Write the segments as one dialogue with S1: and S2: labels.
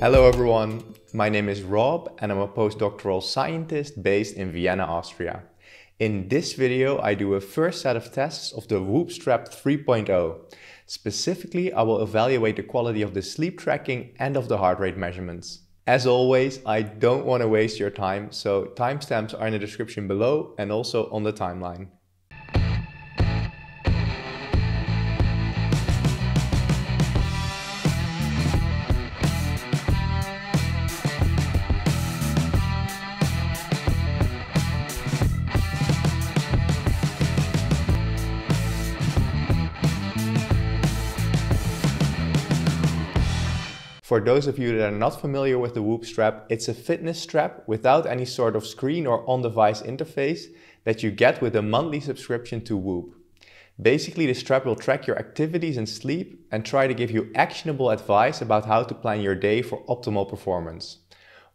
S1: Hello everyone, my name is Rob and I'm a postdoctoral scientist based in Vienna, Austria. In this video, I do a first set of tests of the Whoop Strap 3.0. Specifically, I will evaluate the quality of the sleep tracking and of the heart rate measurements. As always, I don't want to waste your time, so timestamps are in the description below and also on the timeline. For those of you that are not familiar with the Whoop strap, it's a fitness strap without any sort of screen or on-device interface that you get with a monthly subscription to Whoop. Basically, the strap will track your activities and sleep and try to give you actionable advice about how to plan your day for optimal performance.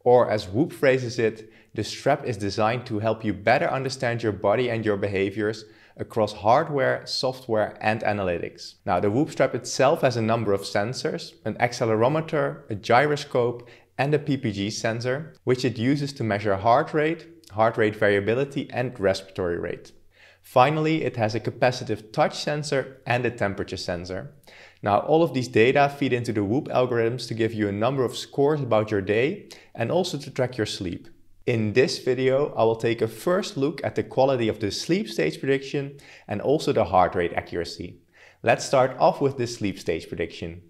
S1: Or as Whoop phrases it, the strap is designed to help you better understand your body and your behaviors across hardware, software and analytics. Now the Whoop strap itself has a number of sensors, an accelerometer, a gyroscope and a PPG sensor, which it uses to measure heart rate, heart rate variability and respiratory rate. Finally, it has a capacitive touch sensor and a temperature sensor. Now, all of these data feed into the Whoop algorithms to give you a number of scores about your day and also to track your sleep. In this video, I will take a first look at the quality of the sleep stage prediction and also the heart rate accuracy. Let's start off with the sleep stage prediction.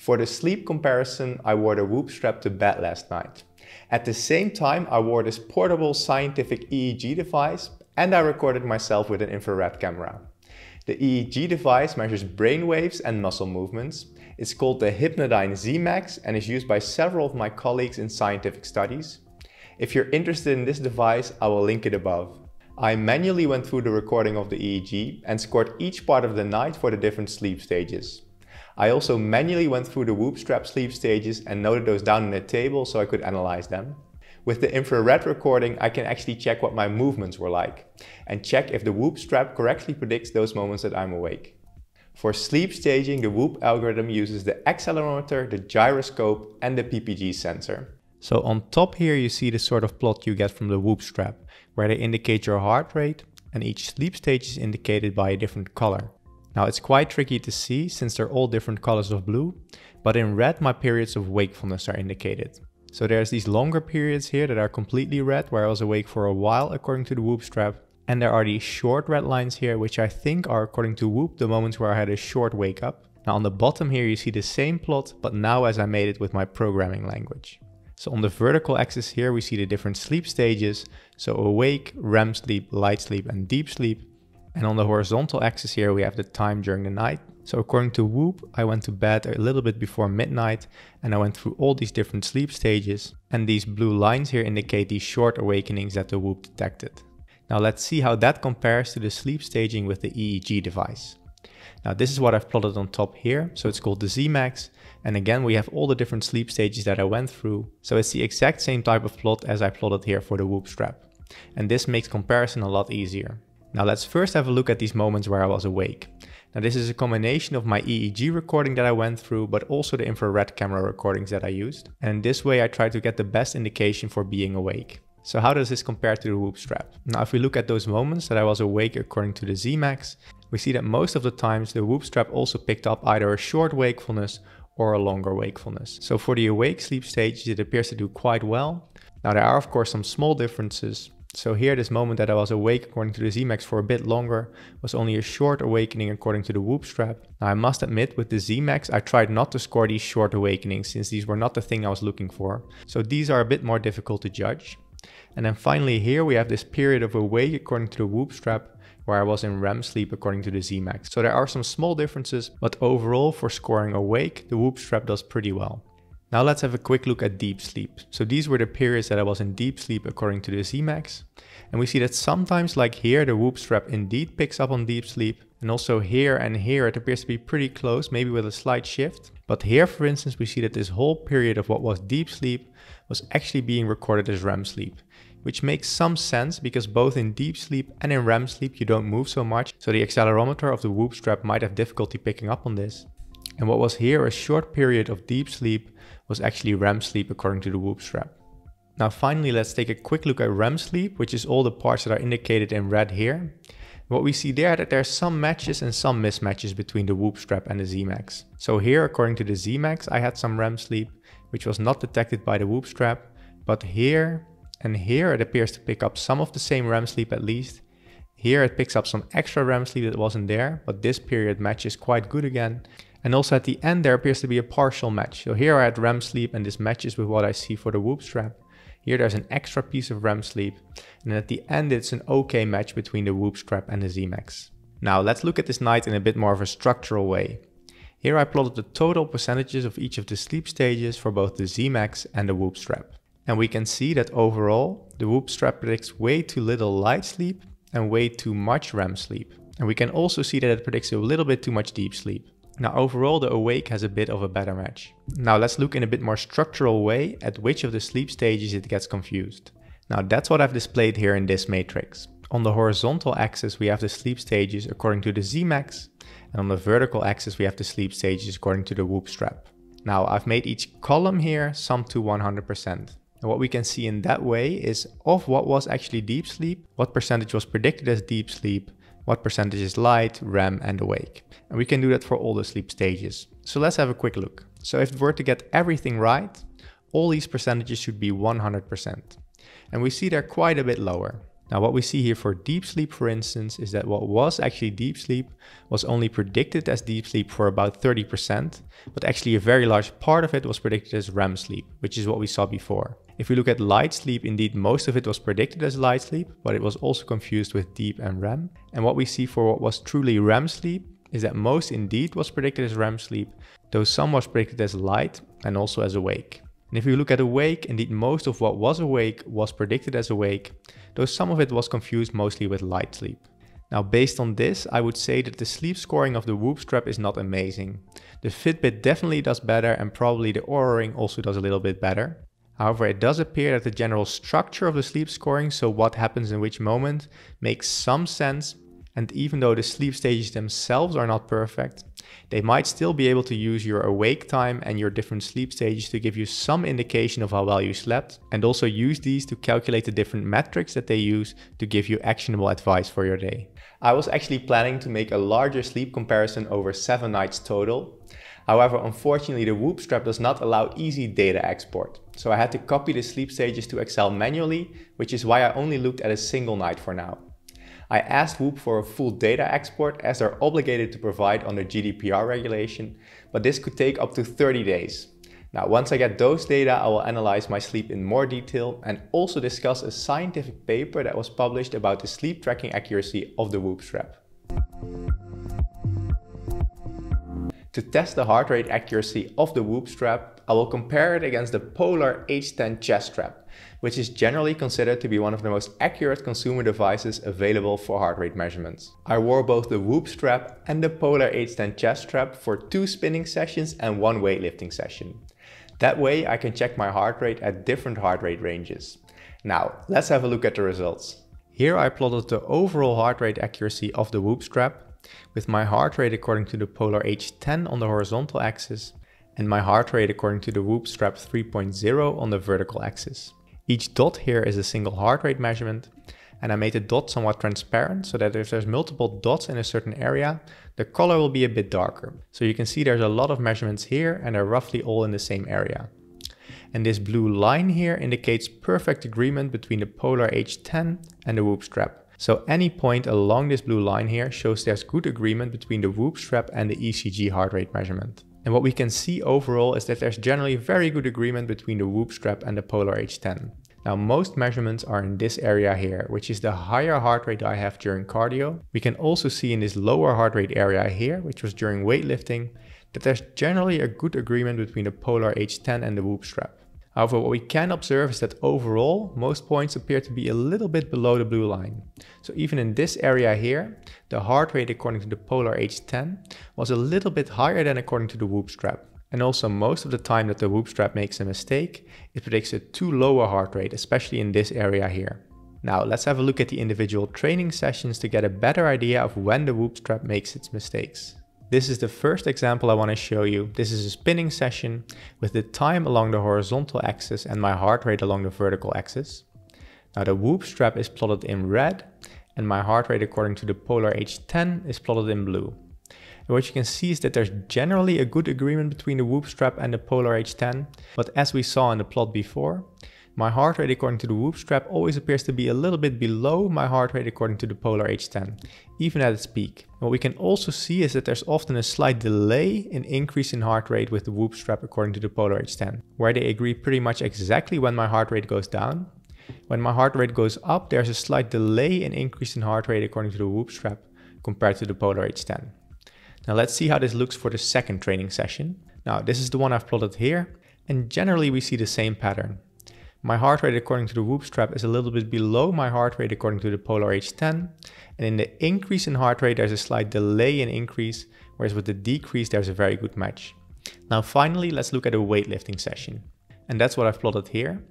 S1: For the sleep comparison, I wore the Whoop strap to bed last night. At the same time, I wore this portable scientific EEG device and I recorded myself with an infrared camera. The EEG device measures brain waves and muscle movements. It's called the Hypnodyne Z-Max and is used by several of my colleagues in scientific studies. If you're interested in this device, I will link it above. I manually went through the recording of the EEG and scored each part of the night for the different sleep stages. I also manually went through the Whoop strap sleep stages and noted those down in a table so I could analyze them. With the infrared recording, I can actually check what my movements were like and check if the Whoop strap correctly predicts those moments that I'm awake. For sleep staging, the Whoop algorithm uses the accelerometer, the gyroscope and the PPG sensor. So on top here you see the sort of plot you get from the Whoop strap, where they indicate your heart rate and each sleep stage is indicated by a different color. Now it's quite tricky to see since they're all different colors of blue, but in red my periods of wakefulness are indicated. So there's these longer periods here that are completely red where I was awake for a while according to the Whoop strap. And there are these short red lines here which I think are according to Whoop the moments where I had a short wake up. Now on the bottom here you see the same plot but now as I made it with my programming language. So on the vertical axis here we see the different sleep stages. So awake, REM sleep, light sleep and deep sleep. And on the horizontal axis here we have the time during the night. So according to Whoop, I went to bed a little bit before midnight and I went through all these different sleep stages. And these blue lines here indicate these short awakenings that the Whoop detected. Now let's see how that compares to the sleep staging with the EEG device. Now this is what I've plotted on top here. So it's called the Z-Max. And again, we have all the different sleep stages that I went through. So it's the exact same type of plot as I plotted here for the Whoop strap. And this makes comparison a lot easier. Now let's first have a look at these moments where I was awake. Now this is a combination of my EEG recording that I went through, but also the infrared camera recordings that I used. And this way I try to get the best indication for being awake. So how does this compare to the Whoop strap? Now if we look at those moments that I was awake according to the Z-Max, we see that most of the times the Whoop strap also picked up either a short wakefulness or a longer wakefulness. So for the awake sleep stages it appears to do quite well. Now there are of course some small differences, so here, this moment that I was awake according to the Z-Max for a bit longer was only a short awakening according to the Whoop strap. Now I must admit with the Z-Max I tried not to score these short awakenings since these were not the thing I was looking for. So these are a bit more difficult to judge. And then finally here we have this period of awake according to the Whoop strap where I was in REM sleep according to the Z-Max. So there are some small differences, but overall for scoring awake, the Whoop strap does pretty well. Now let's have a quick look at deep sleep. So these were the periods that I was in deep sleep according to the Z-Max. And we see that sometimes like here, the Whoop strap indeed picks up on deep sleep. And also here and here, it appears to be pretty close, maybe with a slight shift. But here, for instance, we see that this whole period of what was deep sleep was actually being recorded as REM sleep. Which makes some sense because both in deep sleep and in REM sleep you don't move so much, so the accelerometer of the Whoop strap might have difficulty picking up on this. And what was here a short period of deep sleep was actually REM sleep according to the Whoop strap. Now finally, let's take a quick look at REM sleep, which is all the parts that are indicated in red here. What we see there that there's some matches and some mismatches between the Whoop strap and the ZMAX. So here, according to the ZMAX, I had some REM sleep, which was not detected by the Whoop strap, but here and here it appears to pick up some of the same REM sleep at least. Here it picks up some extra REM sleep that wasn't there, but this period matches quite good again. And also at the end there appears to be a partial match. So here I had REM sleep and this matches with what I see for the Whoop strap. Here there's an extra piece of REM sleep. And at the end it's an okay match between the Whoop strap and the ZMAX. Now let's look at this night in a bit more of a structural way. Here I plotted the total percentages of each of the sleep stages for both the ZMAX and the Whoop strap. And we can see that overall, the Whoop strap predicts way too little light sleep and way too much REM sleep. And we can also see that it predicts a little bit too much deep sleep. Now overall the awake has a bit of a better match. Now let's look in a bit more structural way at which of the sleep stages it gets confused. Now that's what I've displayed here in this matrix. On the horizontal axis we have the sleep stages according to the ZMAX and on the vertical axis we have the sleep stages according to the Whoop strap. Now I've made each column here sum to 100%. And what we can see in that way is of what was actually deep sleep, what percentage was predicted as deep sleep, what percentage is light, REM and awake. And we can do that for all the sleep stages. So let's have a quick look. So if we were to get everything right, all these percentages should be 100%. And we see they're quite a bit lower. Now what we see here for deep sleep for instance is that what was actually deep sleep was only predicted as deep sleep for about 30%, but actually a very large part of it was predicted as REM sleep, which is what we saw before. If we look at light sleep, indeed most of it was predicted as light sleep, but it was also confused with deep and REM. And what we see for what was truly REM sleep is that most indeed was predicted as REM sleep, though some was predicted as light and also as awake. And if you look at awake, indeed most of what was awake was predicted as awake, though some of it was confused mostly with light sleep. Now based on this, I would say that the sleep scoring of the Whoop strap is not amazing. The Fitbit definitely does better and probably the Oura Ring also does a little bit better. However, it does appear that the general structure of the sleep scoring, so what happens in which moment, makes some sense and even though the sleep stages themselves are not perfect, they might still be able to use your awake time and your different sleep stages to give you some indication of how well you slept and also use these to calculate the different metrics that they use to give you actionable advice for your day. I was actually planning to make a larger sleep comparison over 7 nights total. However, unfortunately the Whoop strap does not allow easy data export. So I had to copy the sleep stages to Excel manually, which is why I only looked at a single night for now. I asked Whoop for a full data export as they're obligated to provide under GDPR regulation, but this could take up to 30 days. Now, once I get those data, I will analyze my sleep in more detail and also discuss a scientific paper that was published about the sleep tracking accuracy of the Whoop strap. To test the heart rate accuracy of the Whoop strap, I will compare it against the Polar H10 chest strap, which is generally considered to be one of the most accurate consumer devices available for heart rate measurements. I wore both the Whoop strap and the Polar H10 chest strap for two spinning sessions and one weightlifting session. That way I can check my heart rate at different heart rate ranges. Now, let's have a look at the results. Here I plotted the overall heart rate accuracy of the Whoop strap with my heart rate according to the Polar H10 on the horizontal axis and my heart rate according to the Whoop strap 3.0 on the vertical axis. Each dot here is a single heart rate measurement and I made the dot somewhat transparent so that if there's multiple dots in a certain area, the color will be a bit darker. So you can see there's a lot of measurements here and they're roughly all in the same area. And this blue line here indicates perfect agreement between the Polar H10 and the Whoop strap. So any point along this blue line here shows there's good agreement between the Whoop strap and the ECG heart rate measurement. And what we can see overall is that there's generally very good agreement between the Whoop strap and the Polar H10. Now most measurements are in this area here, which is the higher heart rate I have during cardio. We can also see in this lower heart rate area here, which was during weightlifting, that there's generally a good agreement between the Polar H10 and the Whoop strap. However, what we can observe is that overall, most points appear to be a little bit below the blue line. So even in this area here, the heart rate according to the Polar H10 was a little bit higher than according to the Whoop strap. And also most of the time that the Whoop strap makes a mistake, it predicts a too low a heart rate, especially in this area here. Now let's have a look at the individual training sessions to get a better idea of when the Whoop strap makes its mistakes. This is the first example I want to show you. This is a spinning session with the time along the horizontal axis and my heart rate along the vertical axis. Now the whoop strap is plotted in red and my heart rate according to the Polar H10 is plotted in blue. And what you can see is that there's generally a good agreement between the whoop strap and the Polar H10, but as we saw in the plot before, my heart rate according to the whoop strap always appears to be a little bit below my heart rate according to the Polar H10, even at its peak. What we can also see is that there's often a slight delay in increase in heart rate with the whoop strap according to the Polar H10, where they agree pretty much exactly when my heart rate goes down. When my heart rate goes up, there's a slight delay in increase in heart rate according to the whoop strap compared to the Polar H10. Now let's see how this looks for the second training session. Now this is the one I've plotted here, and generally we see the same pattern. My heart rate according to the whoop strap is a little bit below my heart rate according to the Polar H10. And in the increase in heart rate, there's a slight delay in increase, whereas with the decrease, there's a very good match. Now finally, let's look at a weightlifting session. And that's what I've plotted here.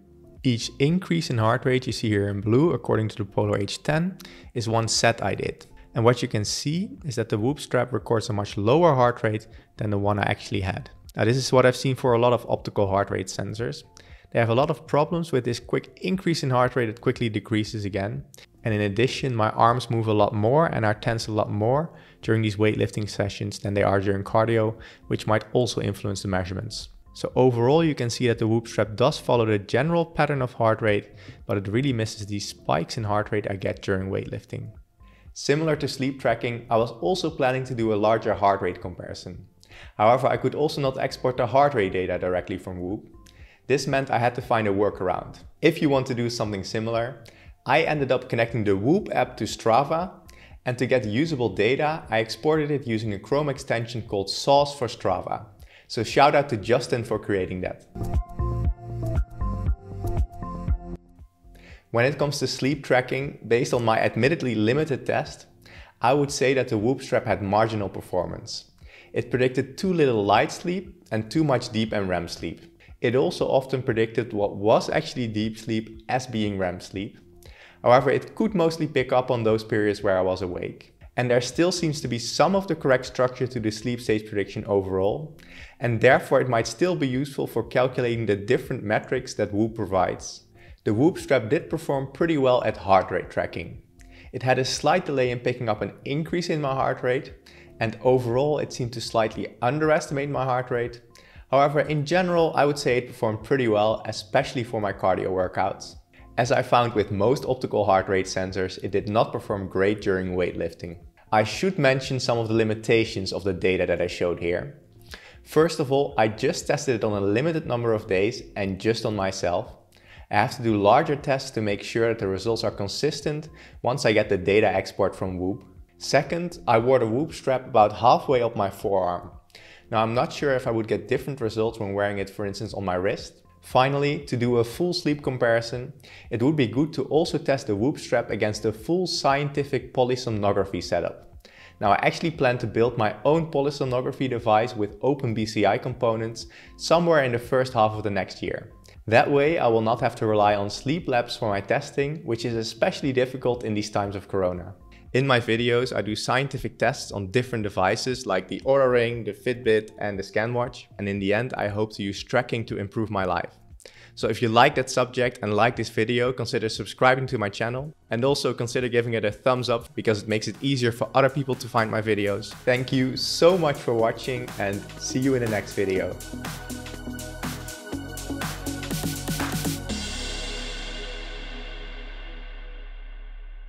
S1: Each increase in heart rate you see here in blue, according to the Polar H10, is one set I did. And what you can see is that the whoop strap records a much lower heart rate than the one I actually had. Now this is what I've seen for a lot of optical heart rate sensors. They have a lot of problems with this quick increase in heart rate that quickly decreases again. And in addition, my arms move a lot more and are tense a lot more during these weightlifting sessions than they are during cardio, which might also influence the measurements. So overall, you can see that the whoop strap does follow the general pattern of heart rate, but it really misses these spikes in heart rate I get during weightlifting. Similar to sleep tracking, I was also planning to do a larger heart rate comparison. However, I could also not export the heart rate data directly from Whoop, this meant I had to find a workaround. If you want to do something similar, I ended up connecting the Whoop app to Strava and to get usable data, I exported it using a Chrome extension called Sauce for Strava. So shout out to Justin for creating that. When it comes to sleep tracking, based on my admittedly limited test, I would say that the Whoop strap had marginal performance. It predicted too little light sleep and too much deep and REM sleep. It also often predicted what was actually deep sleep as being REM sleep. However, it could mostly pick up on those periods where I was awake. And there still seems to be some of the correct structure to the sleep stage prediction overall, and therefore it might still be useful for calculating the different metrics that Whoop provides. The Whoop strap did perform pretty well at heart rate tracking. It had a slight delay in picking up an increase in my heart rate, and overall it seemed to slightly underestimate my heart rate, However, in general, I would say it performed pretty well, especially for my cardio workouts. As I found with most optical heart rate sensors, it did not perform great during weightlifting. I should mention some of the limitations of the data that I showed here. First of all, I just tested it on a limited number of days and just on myself. I have to do larger tests to make sure that the results are consistent once I get the data export from Whoop. Second, I wore the Whoop strap about halfway up my forearm. Now I'm not sure if I would get different results when wearing it for instance on my wrist. Finally, to do a full sleep comparison, it would be good to also test the Whoop strap against a full scientific polysomnography setup. Now I actually plan to build my own polysomnography device with OpenBCI components somewhere in the first half of the next year. That way I will not have to rely on sleep labs for my testing, which is especially difficult in these times of corona. In my videos, I do scientific tests on different devices like the Oura Ring, the Fitbit and the ScanWatch. And in the end, I hope to use tracking to improve my life. So if you like that subject and like this video, consider subscribing to my channel and also consider giving it a thumbs up because it makes it easier for other people to find my videos. Thank you so much for watching and see you in the next video.